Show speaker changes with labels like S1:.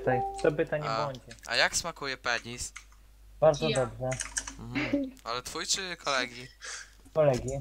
S1: Tutaj, co to nie
S2: A. A jak smakuje penis?
S1: Bardzo
S3: Ja.
S1: dobrze.
S2: Mhm. Ale twój czy kolegi?
S1: Kolegi.